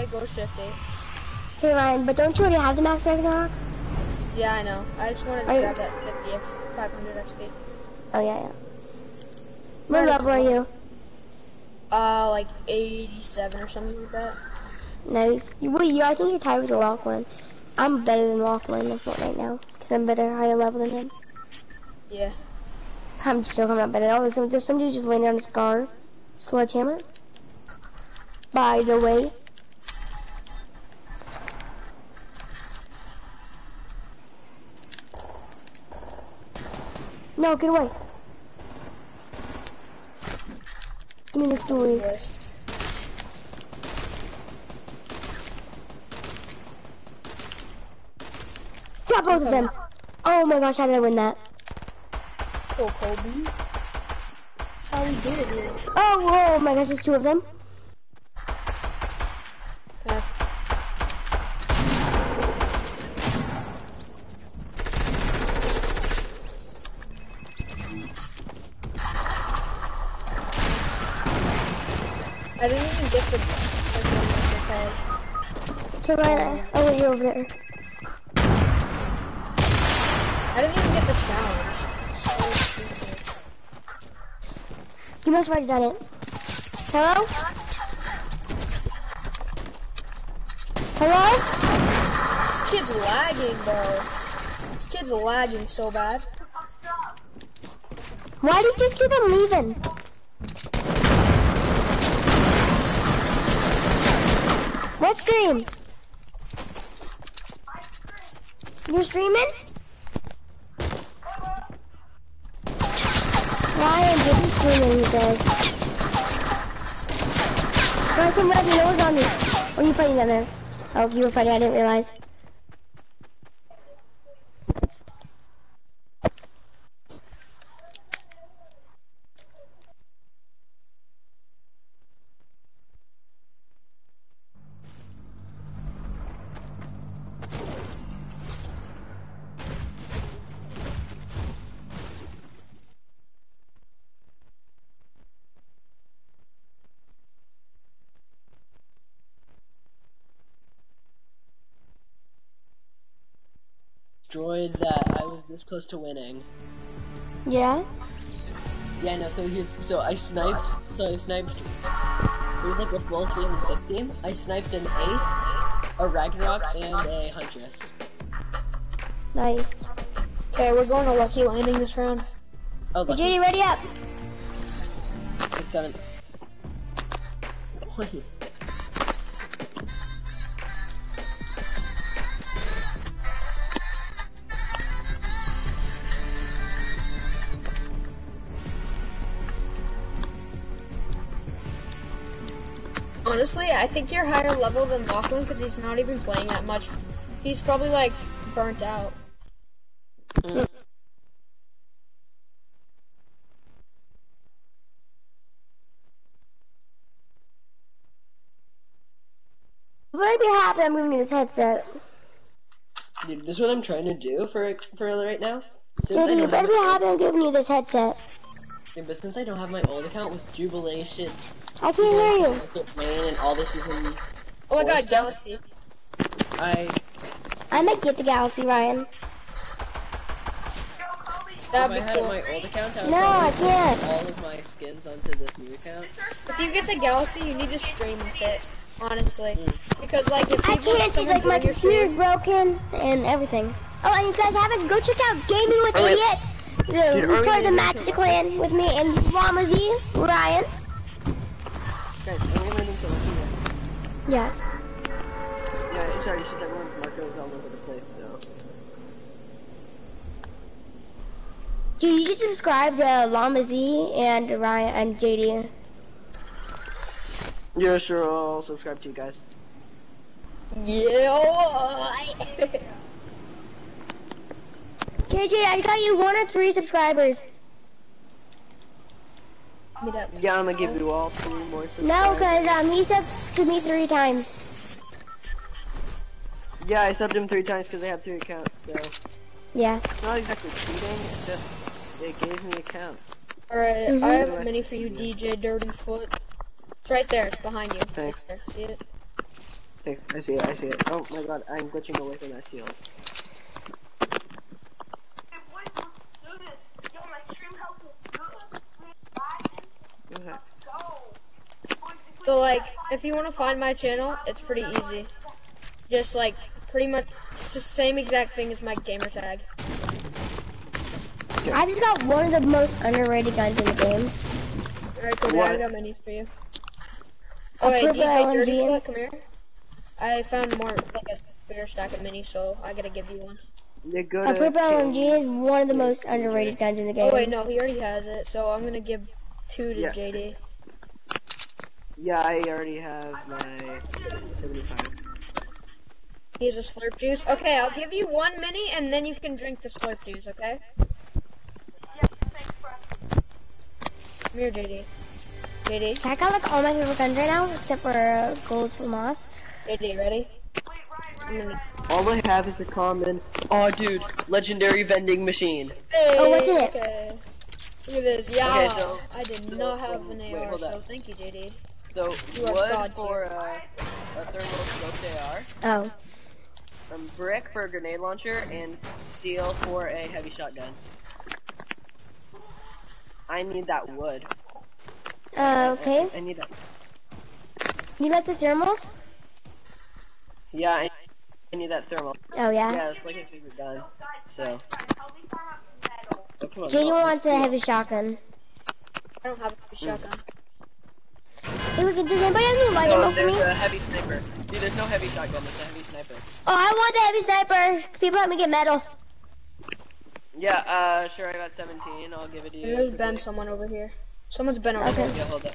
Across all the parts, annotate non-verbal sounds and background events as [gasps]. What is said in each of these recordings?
Okay, go shift eight. Okay, Ryan, but don't you already have the max Ragnarok? Yeah, I know. I just wanted to Are you- grab that 50 X, 500 XP. Oh, yeah, yeah. What level are you? Uh, like 87 or something like that. Nice. You, well, you, I think you're tied with the Lachlan. I'm better than Lachlan in Fortnite now, because I'm better, higher level than him. Yeah. I'm still coming up better. Oh, there's some, there's some dude just laying on a scar. Sledgehammer. By the way. No, get away. Give me the stories. Got both of them. Oh my gosh, how did I win that? Go, Kobe. That's how we do it here. Oh, oh my gosh, there's two of them. Okay. I didn't even get the. Okay. Okay, Ryan, oh, you're over there. I didn't even get the challenge. So. You must have already done it. Hello? Hello? This kid's lagging, bro. This kid's lagging so bad. Why did you just keep on leaving? What stream? You're streaming? Ryan, did you streaming, he says. Ryan, come right here, what's on me? Or are you fighting down there? Oh, you were fighting, I didn't realize. Destroyed that I was this close to winning. Yeah? Yeah, no, so here's so I sniped so I sniped it was like a full season 16. I sniped an ace, a Ragnarok, and a Huntress. Nice. Okay, we're going to Lucky Landing this round. Oh look, JD, ready up. six, seven. Wait. Honestly, I think you're higher level than Lachlan because he's not even playing that much. He's probably like burnt out. Very be happy I'm giving you this headset. Dude, this is what I'm trying to do for for right now. Since I JD, you better be happy I'm giving you this headset. Yeah, but since I don't have my old account with Jubilation, I can't hear you. Rocket Rain, and all this season, Oh my god. Galaxy. I I might get the Galaxy, Ryan. That'd I be had cool. my old account, I No, I can't. all of my skins onto this new account. If you get the Galaxy, you need to stream with it. Honestly, hmm. because like if I people, can't, it's like my join your computer's stream, broken and everything. Oh, and if you guys haven't, go check out Gaming with Oh, wait. Idiots. The, Dude, we are we the gonna Magic Clan with me and Ramazi, Ryan. Guys, everyone went into Lucky Land. Yeah. Yeah, sorry, it's just everyone's Marco's all over the place, so. Dude, you should subscribe to uh, Llama Z and Ryan and JD. Yeah, sure, I'll subscribe to you guys. yeah. [laughs] JJ, I got you one or three subscribers. Meet up. Yeah, I'm gonna give you all three more subscribers. No, cause um, he subbed to me three times. Yeah, I subbed him three times because I have three accounts, so. Yeah. It's not exactly cheating, it's just, they gave me accounts. Alright, Mhm. I have a mini for you, DJ Dirty Foot. It's right there. It's behind you. Thanks. Right. See it? Okay, I see it, I see it. Oh my god, I'm glitching away from that shield. Okay. So like, if you want to find my channel, it's pretty easy. Just like, pretty much, it's the same exact thing as my gamer tag. I just got one of the most underrated guns in the game. Alright, cool, What? I got my niece for you. A Oh wait, purple DJ Dirty Foot, come here. I found more, like a bigger stack of minis, so I gotta give you one. Yeah, A purple LMG is one of the most underrated guns in the game. Oh wait, no, he already has it, so I'm gonna give two to Yeah. JD. Yeah, I already have my 75. He has a slurp juice. Okay, I'll give you one mini, and then you can drink the slurp juice, okay? Come here, JD. JD, I got like all my favorite guns right now, except for uh, gold moss. JD, ready? All I have is a common. Oh, dude, legendary vending machine. Hey, Oh, what's in it? Okay. Look at this. Yeah, Okay, so- I did so, not have an wait, AR, hold so thank you, JD. So You are wood God for uh, a thermal scoped AR, Oh, um, brick for a grenade launcher, and steel for a heavy shotgun. I need that wood. uh, okay. I need that. You got the thermals? Yeah, I, I need that thermal. Oh yeah. Yeah, it's like a favorite gun. So. Oh, come on, JD wants the steel. heavy shotgun. I don't have a heavy shotgun. Hey, look, does anybody have any light No, ammo for there's a heavy sniper. Dude, there's no heavy shotgun. There's a heavy sniper. Oh, I want the heavy sniper. People let me get metal. Yeah, uh, sure, I got 17. I'll give it to you. There's been quickly. someone over here. Someone's been over Okay. here. Yeah, hold up.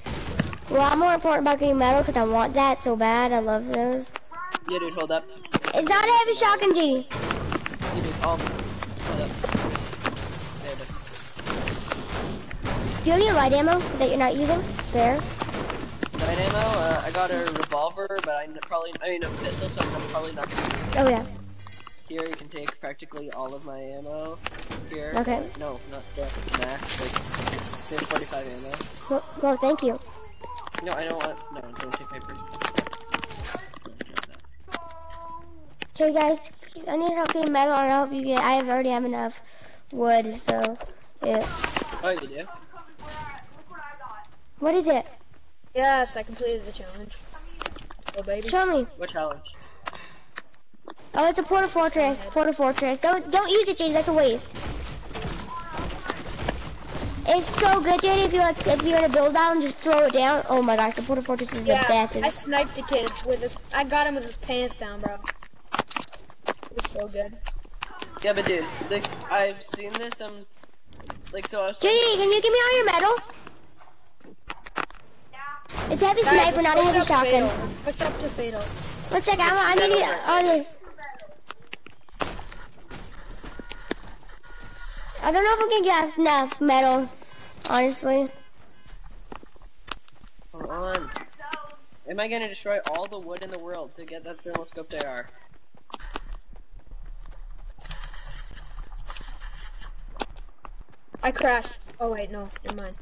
Well, I'm more important about getting metal because I want that so bad. I love those. Yeah, dude, hold up. It's not a heavy shotgun, JD. You dude, all Hold up. Do you have any light ammo that you're not using? Spare. Light ammo, uh, I got a revolver, but I'm probably, I mean, a pistol, so I'm probably not gonna use it. Oh yeah. Here, you can take practically all of my ammo. Here. Okay. No, not the max, like, there's 45 ammo. Well, well, thank you. No, I don't want, no, don't take my. Okay, guys, I need help getting metal, and I hope you get. I already have enough wood, so yeah. Oh, you do? What is it? Yes, I completed the challenge. Oh, baby. Show me. What challenge? Oh, it's a porta fortress. Porta fortress. Don't don't use it, JD. That's a waste. It's so good, JD. If you like, if you're in a build battle, just throw it down. Oh my gosh, the porta fortress is Yeah, the best. I sniped the kid with his. I got him with his pants down, bro. It was so good. Yeah, but dude, like, I've seen this, um, like, so I was JD, can you give me all your metal? It's a heavy Guys, sniper, not a push heavy up shotgun. Fatal. Push up to fatal. One second, I, I need it. to. all. I don't know if we can get enough metal, honestly. Hold on. Am I gonna destroy all the wood in the world to get that thermal scoped AR? I crashed. Oh wait, no, never mind.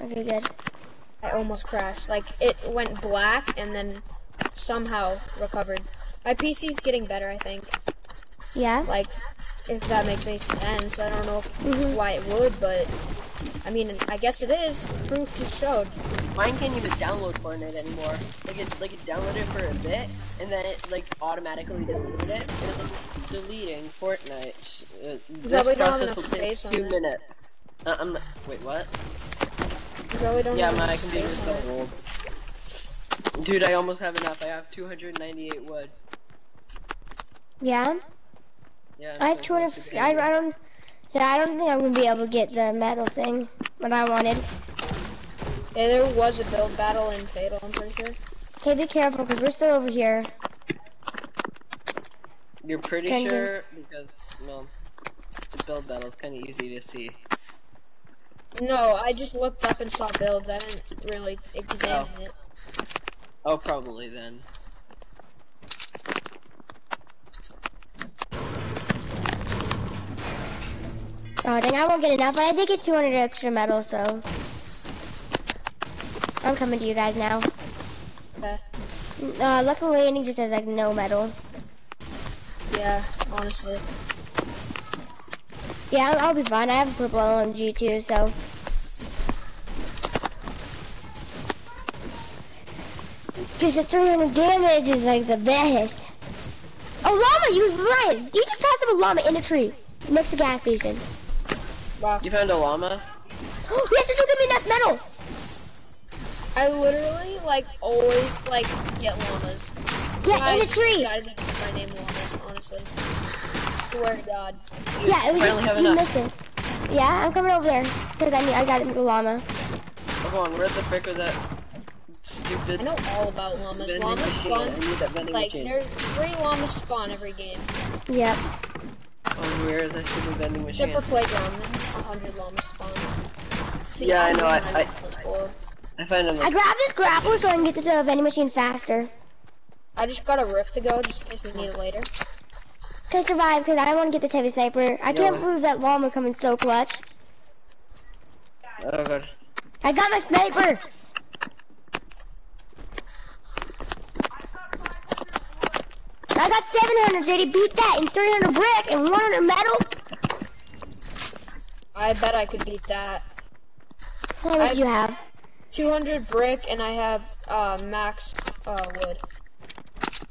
Okay, good. I almost crashed. Like it went black and then somehow recovered. My PC's getting better, I think. Yeah. Like, if that makes any sense, I don't know if, Mhm. why it would, but I mean, I guess it is. Proof just showed. Mine can't even download Fortnite anymore. Like it, like it downloaded it for a bit, and then it like automatically deleted it. And it's like, deleting Fortnite. Uh, this probably don't have process will take two minutes. Uh, I'm not, wait, what? You really don't Yeah, have my enough computer's space so it. old. Dude, I almost have enough. I have 298 wood. Yeah. Yeah. I have so 200. I, I don't. Yeah, I don't think I'm gonna be able to get the metal thing, but I wanted. Yeah, there was a build battle in Fatal, I'm pretty sure. Okay, be careful, because we're still over here. You're pretty Can you- sure because well, the build battle is kind of easy to see. No, I just looked up and saw builds. I didn't really examine it. Oh, probably then. Oh, I think I won't get enough, but I did get 200 extra metal, so. I'm coming to you guys now. Okay. Uh, luckily, Landing just has like no metal. Yeah, honestly. Yeah, I'll, I'll be fine. I have a purple LMG too, so. Cause the 300 damage is like the best. Oh, llama! You Ryan, you just passed up a llama in a tree next to the gas station. Wow. You found a llama? Oh [gasps] yes, this will give me enough metal. I literally like always like get llamas. Yeah, in a tree. decided to keep my name llamas, honestly. Swear to God. Yeah, it was just have you enough. missed it. Yeah, I'm coming over there because I need I got the llama. Hold on, where the frick was that stupid I know all about llamas. vending Llamas spawn. I need that vending Like machine. there's three llamas spawn every game, Yep. Oh, where is that stupid vending machine? except for playground. Then a hundred llamas spawn. See, Yeah, I I'm know, I- behind I- the score. I find him I like, grabbed this grapple so I can get to the vending machine faster. I just got a rift to go, just in case we need it later. To survive, because I want to get this heavy sniper. I can't believe that llama coming so clutch. oh god. I got my sniper! I got 700, JD. Beat that in 300 brick and 100 metal. I bet I could beat that. How much I- you have? 200 brick, and I have uh, max uh, wood.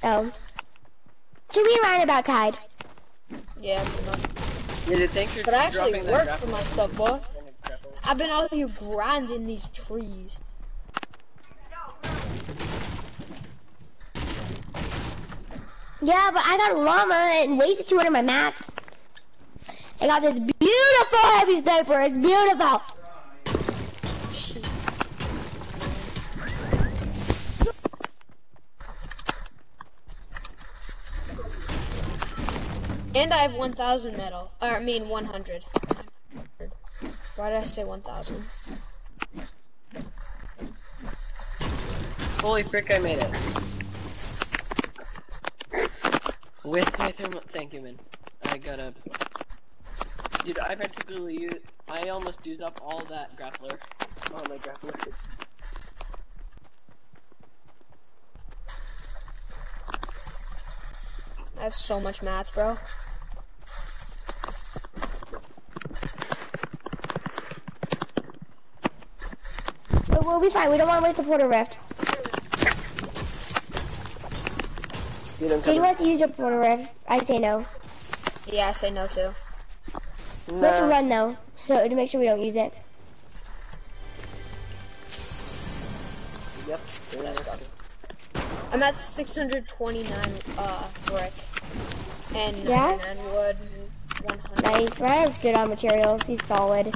Oh. To me, Ryan about tied. Yeah, pretty much. Yeah, dude, thanks for But I actually dropping work for my stuff, boy. I've been out here grinding these trees. Yeah, but I got a llama and wasted 200 my max. I got this beautiful heavy sniper. It's beautiful. And I have 1,000 metal. Or, I mean, 100. Why did I say 1,000? Holy frick, I made it. With my thermal, thank you, man. I got a. Dude, I practically used. I almost used up all that grappler. All my grappler. I have so much mats, bro. But we'll be fine. We don't want to waste the portal rift. Dude, I'm JD coming. wants to use your portal rift. I say no. Yeah, I say no too. We have to run though, so to make sure we don't use it. Yep. Let's go. I'm at 629 uh, brick. And Yeah? 99 wood. 100. Nice. Ryan's good on materials. He's solid.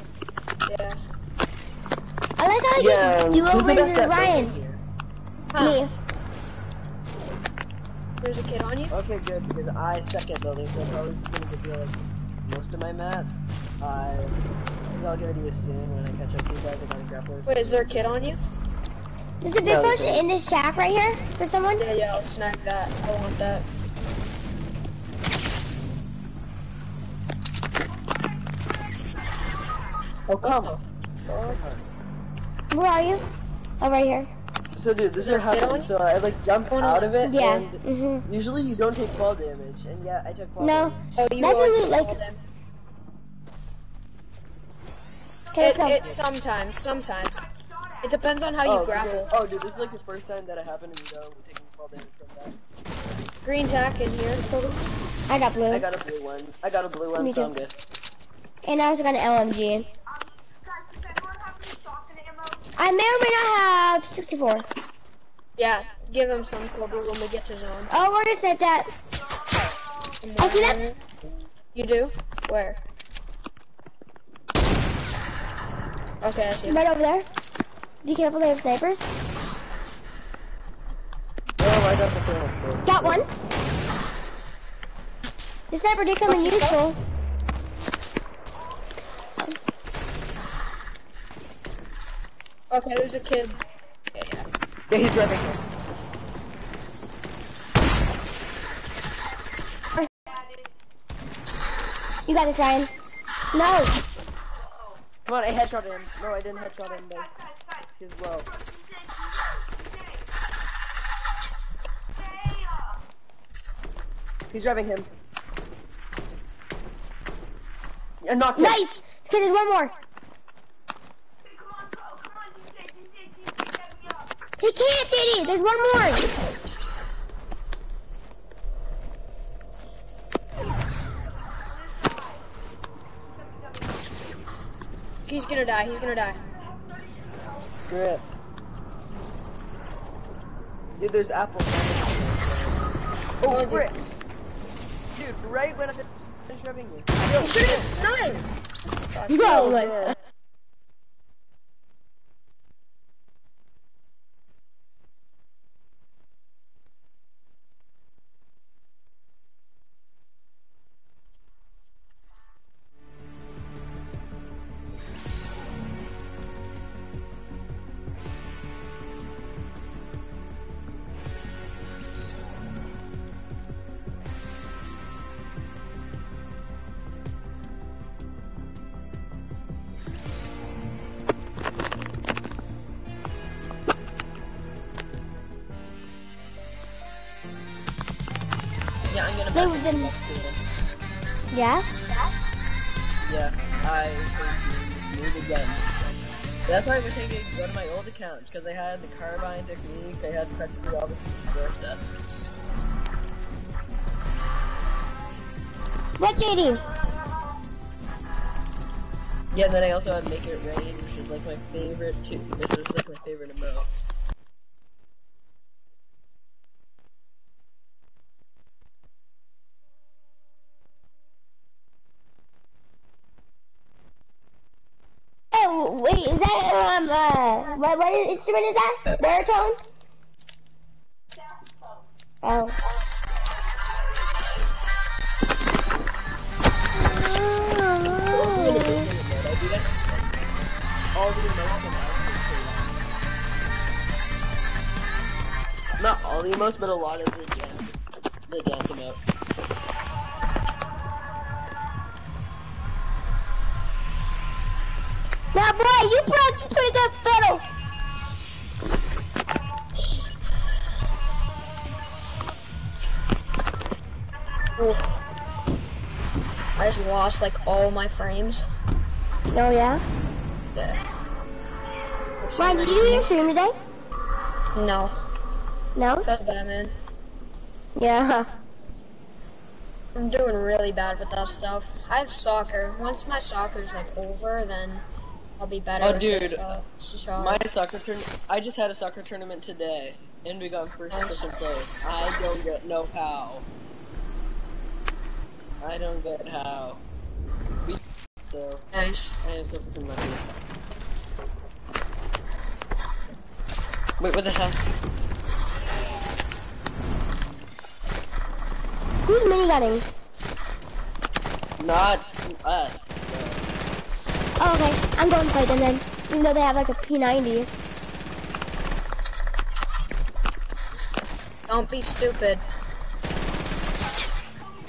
Yeah. I like how Yeah. you do who's over best to at Ryan. building here? Huh. Me. There's a kid on you? Okay, good, because I suck at building, so I'm probably just gonna give you like most of my mats. I think I'll give it to you soon when I catch up to you guys. I got a grappler. Wait, is there a kid on you? There's a big No, potion in this shack right here for someone. Yeah, yeah, I'll snag that. I want that. Oh, come. Fuck. Where are you? Oh, right here. So, dude, this is there what happened. So, I like jumped out of it, Yeah. and Mhm. usually you don't take fall damage, and yeah, I took fall No. damage. Oh, you That's always what we, call like- them. Okay, let's It, sometimes, sometimes. It depends on how you oh, grapple. dude, oh, dude, this is like the first time that it happened, and you know, we're taking fall damage from that. Green tack in here. I got blue. I got a blue one. I got a blue one, Me so too. I'm good. And I also got an LMG. I may or may not have 64. Yeah, give him some, Kobe, when we get to zone. Oh, we're gonna set that. I see that. You do? Where? Okay, I see. Right over there. Be careful, they have snipers. Oh, I got the thermal scope. Got one. The sniper did come in What's your useful. Okay, there's a kid. Yeah, yeah. Yeah, he's right back here. You got this, Ryan. No. Come on, I headshot him. No, I didn't headshot him, but he's low. He's driving him. Yeah, knocked him. Nice! Okay, there's one more. He There's one more! He's gonna die. He's gonna die. Screw it. Dude, there's apples. Oh, frick. Dude, right when I'm rubbing you. Yo, Nine. No, man. like, Yeah, I'm gonna They message didn't- you next to him. yeah? Yeah, I you again. That's why we're taking one of my old accounts, because I had the carbine technique, I had practically all the season 4 stuff. What, JD? Yeah, and then I also had Make It Rain, which is like my favorite too, which is like my favorite emote. Oh, wait, is that, um, uh, what, what instrument is that? Uh, Baritone? Oh. All the emotes come out. Not all the emotes, but a lot of the dance, the dance emotes. Now, boy, you broke the 27th fiddle! I just lost like all my frames. Oh, yeah? Yeah. For Ryan, did you do your stream today? No. No? Felt bad, man. Yeah. I'm doing really bad with that stuff. I have soccer. Once my soccer's like over, then I'll be better. Oh, with it, dude. but it's just hard. My soccer turn. I just had a soccer tournament today, and we got first second place. I don't get know how. I don't get how. We so Nice. I am so freaking lucky. Wait, what the hell? Who's minigunning? Not us. So. Oh, okay. I'm going to fight them then. Even though they have like a P90. Don't be stupid.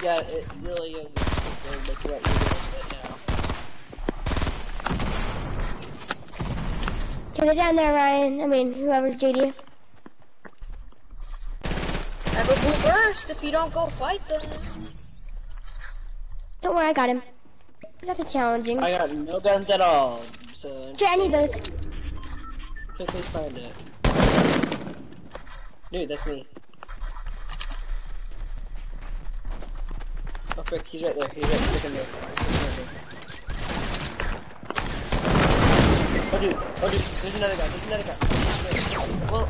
Yeah, it really is. stupid, Look what you're doing right now. Get it down there, Ryan. I mean, whoever's JD. I have a blue burst if you don't go fight them. Don't worry, I got him. Is that the challenging? I got no guns at all, so Jay, I need those. quickly find it. Dude, that's me. Oh frick, he's right there. He's right there. He's right there. Oh dude, oh dude, there's another guy, there's another guy. Well,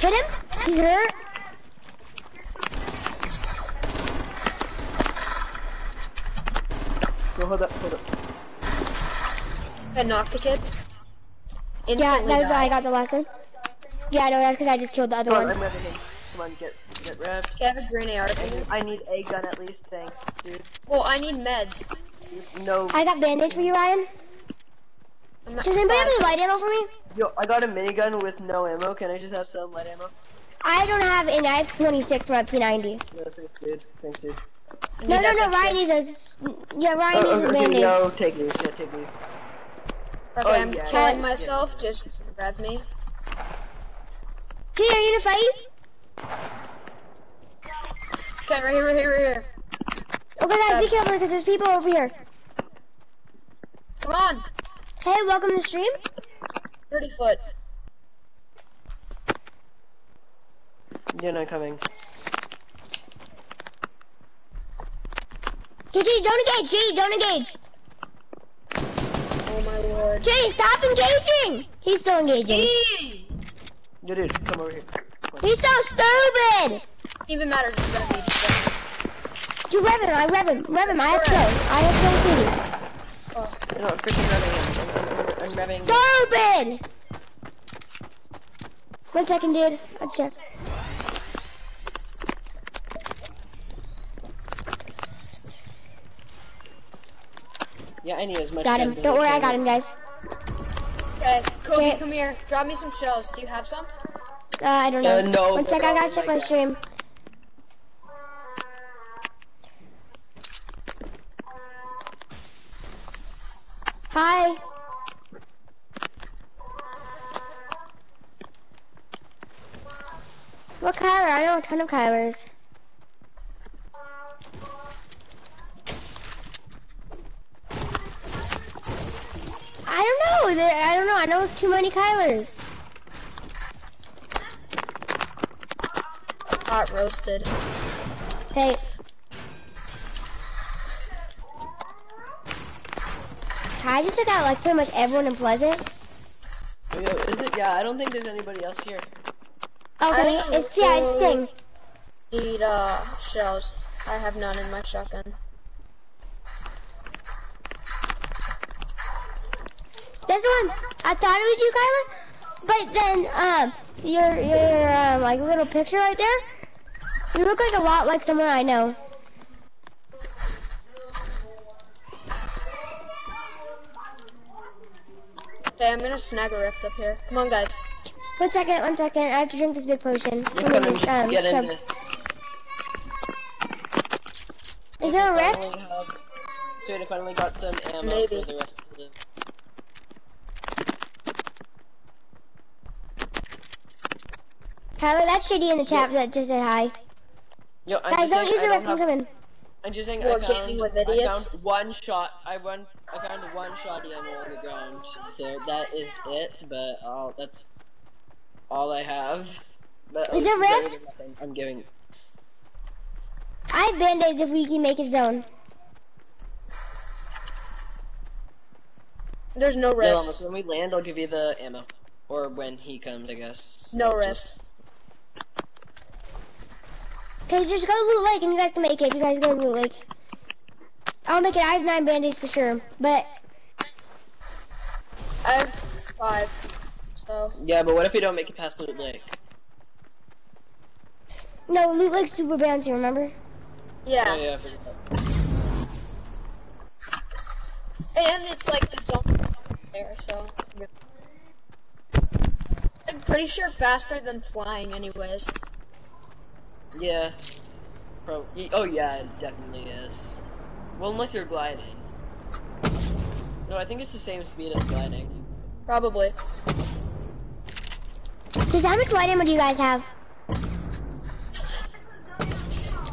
Hit him. He's hurt. no, hold up, hold up. I knocked the kid. Yeah, Instantly that was died. I got the last one. Yeah, I know that's because I just killed the other Come on, one. I'm revving him. Come on, get, get revved. Okay, I have a green AR for you. I need a gun at least, thanks, dude. Well, I need meds. No, I got bandage for you, Ryan. I'm not- Does anybody have any light ammo for me? yo, I got a minigun with no ammo. Can I just have some light ammo? I don't have any. I have 26 from a P90. No, thanks, dude. Thanks, dude. I No, no, no. Ryan picture. needs a. Yeah, Ryan Oh, needs a okay, band-aid. no, take these. Yeah, take these. Okay, Oh, I'm yeah. killing Yeah. myself. Just grab me. Dude, are you gonna fight? Okay, right here, right here, right here. Okay, guys, be careful because there's people over here. Come on. Hey, welcome to the stream. 30 foot. You're not coming. Okay, G, don't engage. G, don't engage. Oh my lord. G, stop engaging. He's still engaging. Yo, dude, come over here. He's so stupid. Even matters. It's gonna be. Just You rev him. I rev him. Rev him. I have to go. I have to go to City. No, I'm freaking grabbing him. I'm, I'm, I'm grabbing. Stupid. One second, dude. I'll check. Yeah, I need as much. Got him. guns as Don't worry, I got him, guys. Okay, Kobe, Okay. come here. Drop me some shells. Do you have some? Uh, I don't know. Uh, no, One but sec, I gotta check my stream. Hi. What Kyler? I know a ton of Kylers. I don't know. There- I don't know. I know too many Kylers. Hot roasted. Hey. I just took out like pretty much everyone in Pleasant. Yo, is it? Yeah, I don't think there's anybody else here. Okay, it's yeah, it's thing. Need uh shells. I have none in my shotgun. This one, I thought it was you, Kyler, but then um, your your um, like little picture right there, you look like a lot like someone I know. Okay, I'm gonna snag a rift up here. Come on, guys. One second, one second. I have to drink this big potion. You're I mean, coming this, um, get in this. Is there a Also, rift? finally have- Sweet, I finally got some ammo Maybe. for the rest of the. Kyler, that's shitty in the chat that just said hi. Yo, I'm Guys, don't saying, use the rift. don't I'm coming. I'm just saying, You're I found, gaming with I idiots? found one shot. I won. I found one shot ammo on the ground. So that is it. But all that's all I have. But Is this there rest? I'm giving. I have band-aids if we can make it zone. There's no Yeah, Llama, when we land, I'll give you the ammo, or when he comes, I guess. No So rifts. Okay, just go to Loot Lake and you guys can make it if you guys go to Loot Lake. I'll make it. I have nine band-aids for sure. But I have five. So Yeah, but what if we don't make it past Loot Lake? no, Loot Lake's super bouncy, remember? yeah, Oh yeah, I and it's like it's all there. So I'm pretty sure faster than flying, anyways. Yeah. Pro. Oh yeah, it definitely is. Well, unless you're gliding. No, I think it's the same speed as gliding. Probably. Cause how much light ammo do you guys have?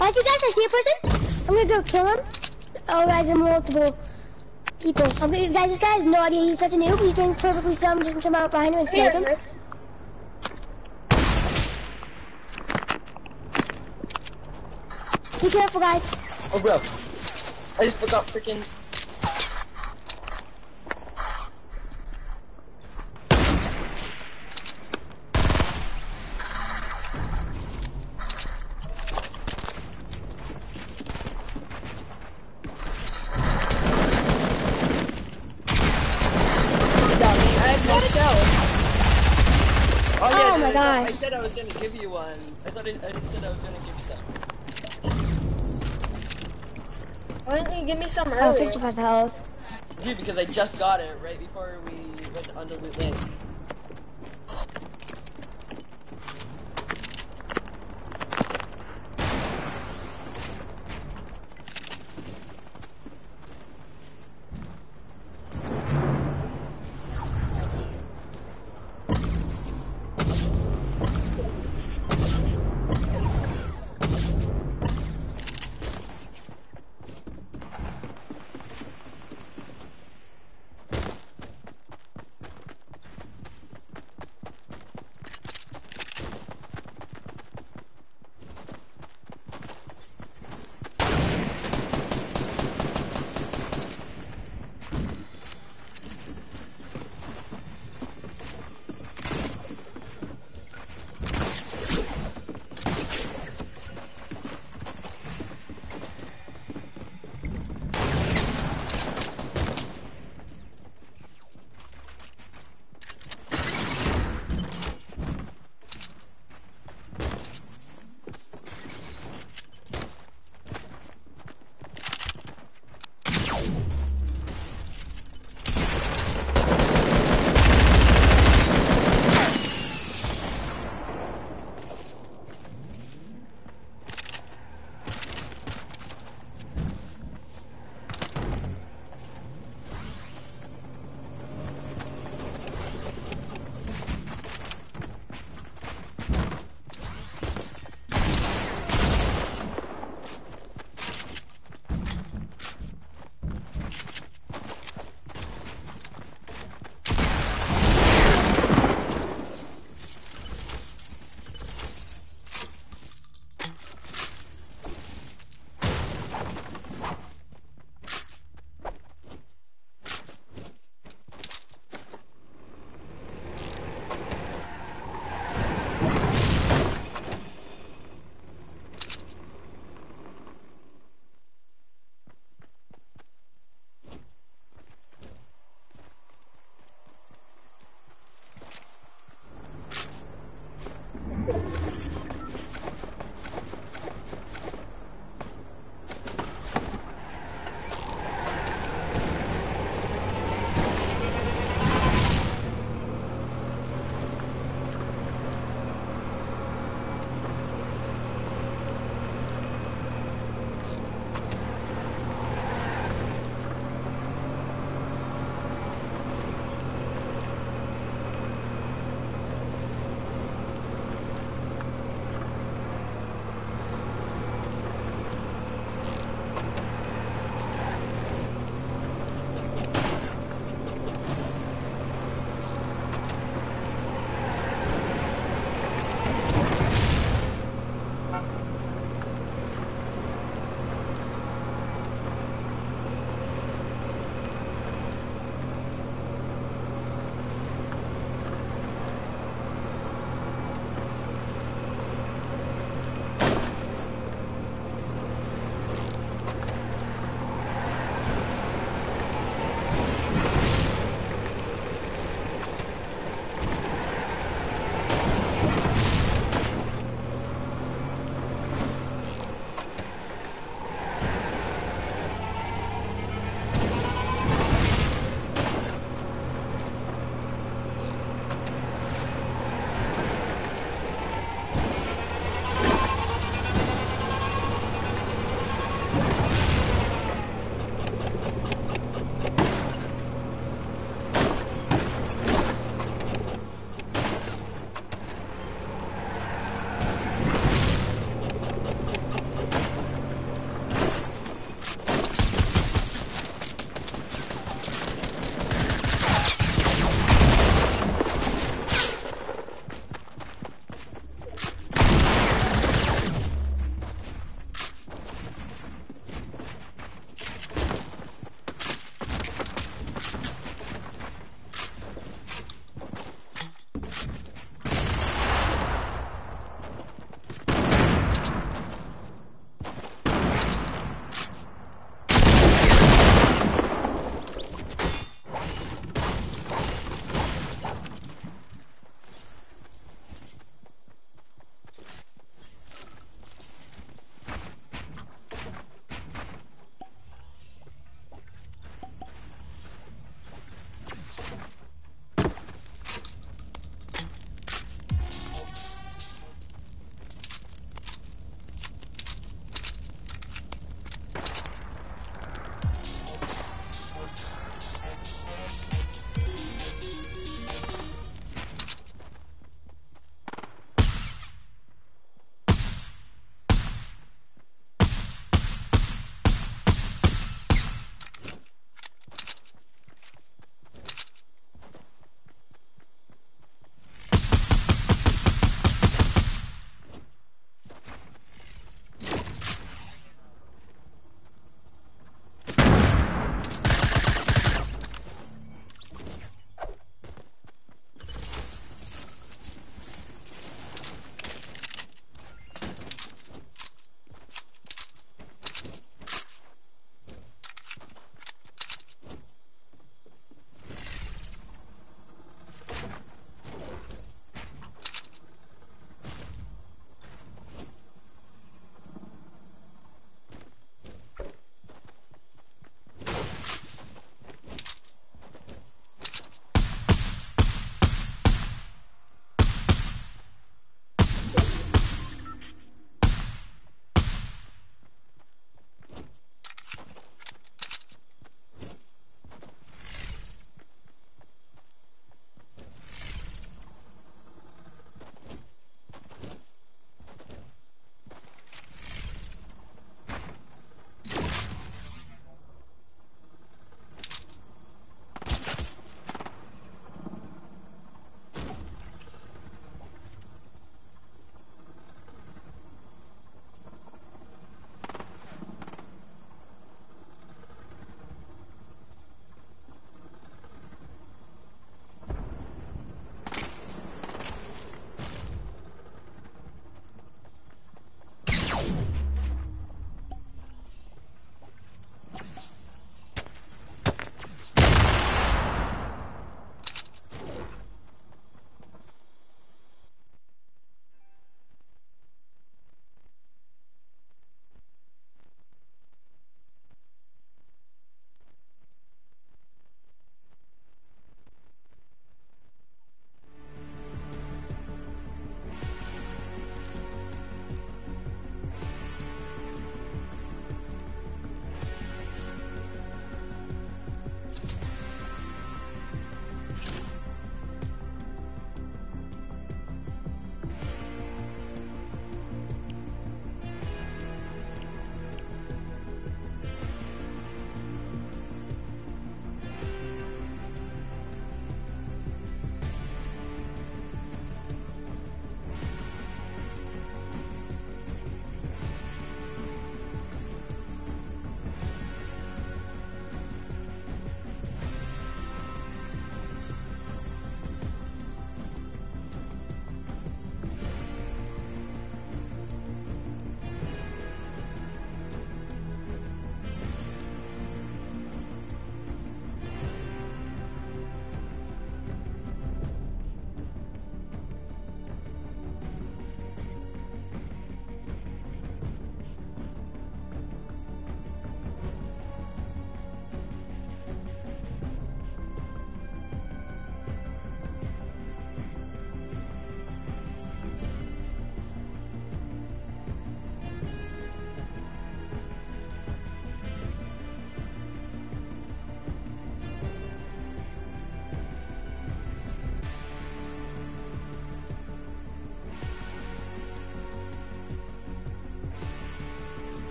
Oh, you guys, I see a person. I'm gonna go kill him. Oh, guys, there are multiple people. I'm gonna, guys, this guy has no idea he's such a noob. He's saying perfectly still. I'm just gonna come out behind him and Here, snipe him. Be careful, guys. Oh, bro. I just forgot freaking. I have no shells. Oh, Oh my oh, I, said I was gonna give you one. I thought I, I said didn't you give me some Oh, earlier? 55 health. Dude, because I just got it right before we went onto Loot Lake.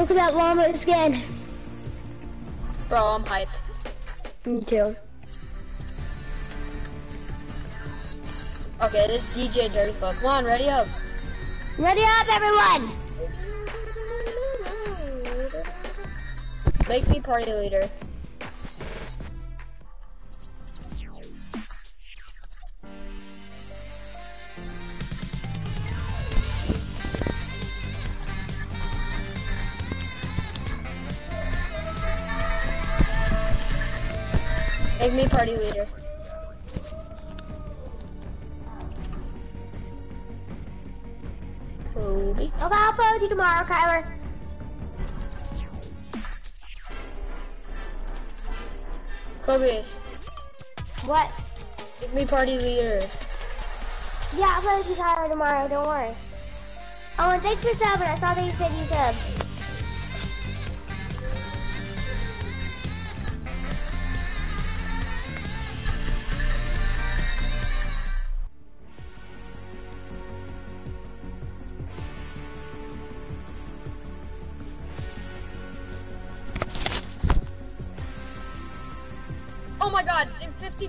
Look at that llama skin. Bro, I'm hype. Me too. Okay, this DJ Dirty Fuck. Come on, ready up. Ready up, everyone! Make me party leader. Party leader. Kobe. Okay, I'll play with you tomorrow, Kyler. Kobe, What? make me party leader. Yeah, I'll play with you, Kyler, tomorrow. Don't worry. Oh, and thanks for subbing. I saw that you said you subbed.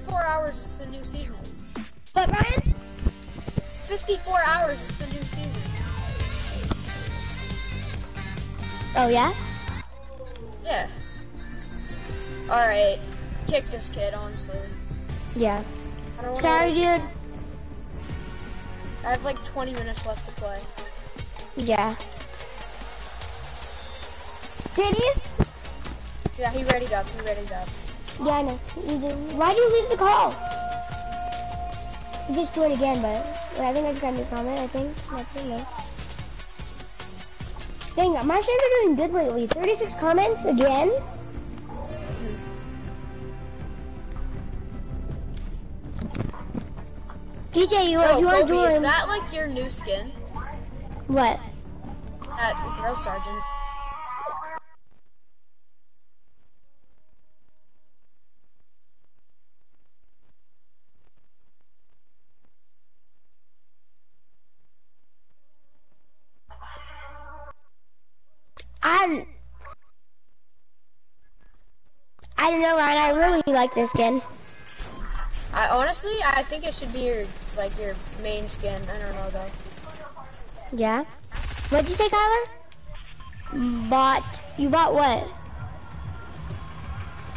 54 hours is the new season. What, Ryan? 54 hours is the new season. Oh, yeah? Yeah. Alright, kick this kid, honestly. Yeah. Sorry, dude. I have like 20 minutes left to play. Yeah. Did you? Yeah, he readied up, he readied up. Yeah, I know. Why do you leave the call? You just do it again, but wait, I think I just got a new comment. I think that's it. No. Dang, my streams are doing good lately. 36 comments again. DJ, you, Yo, you want to is that like your new skin? What? At Drill Sergeant. I'm. I know, Ryan. I really like this skin. I honestly, I think it should be your like your main skin. I don't know though. Yeah. What'd you say, Kyler? Bought. You bought what?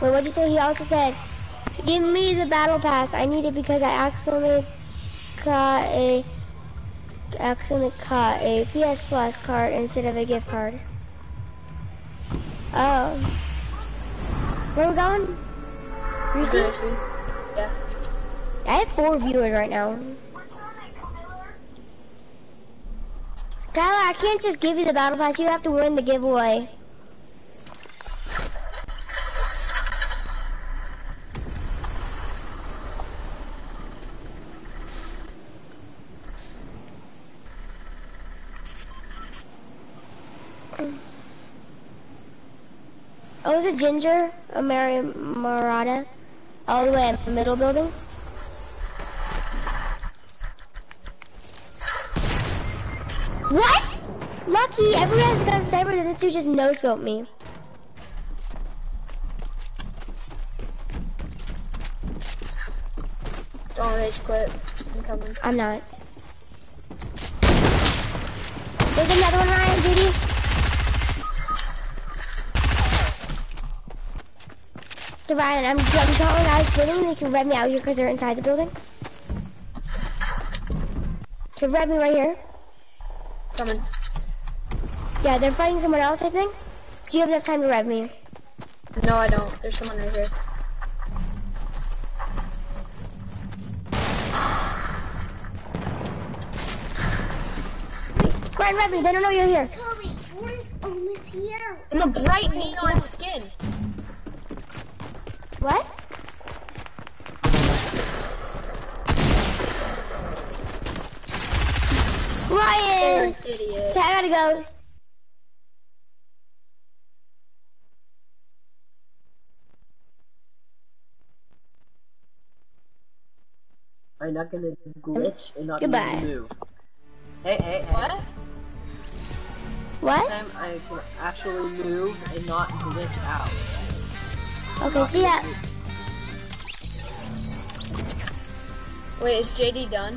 Wait, what'd you say? He also said, "Give me the battle pass. I need it because I accidentally got a accidentally caught a PS Plus card instead of a gift card." Oh. Where are we going? Greasy? Yeah. I have four viewers right now. Tyler, I can't just give you the battle pass. You have to win the giveaway. Oh, there's a ginger, a Mary Marada, all the way in the middle building. What? Lucky, everyone's got a sniper, and this dude just no-scoped me. Don't rage quit. I'm coming. I'm not. There's another one, Ryan, Judy. Ryan, I'm, I'm telling guys winning, they can rev me out here because they're inside the building. Can rev me right here. Coming. Yeah, they're fighting someone else, I think. So you have enough time to rev me. No, I don't. There's someone right here. Ryan, rev me. They don't know you're here. Jordan's almost here. I'm a bright neon skin. What? Ryan! idiot. Okay, I gotta go. I'm not gonna glitch and not Goodbye. even move. Hey, hey, hey. What? What? time I can actually move and not glitch out. Okay, see ya. Wait, is JD done?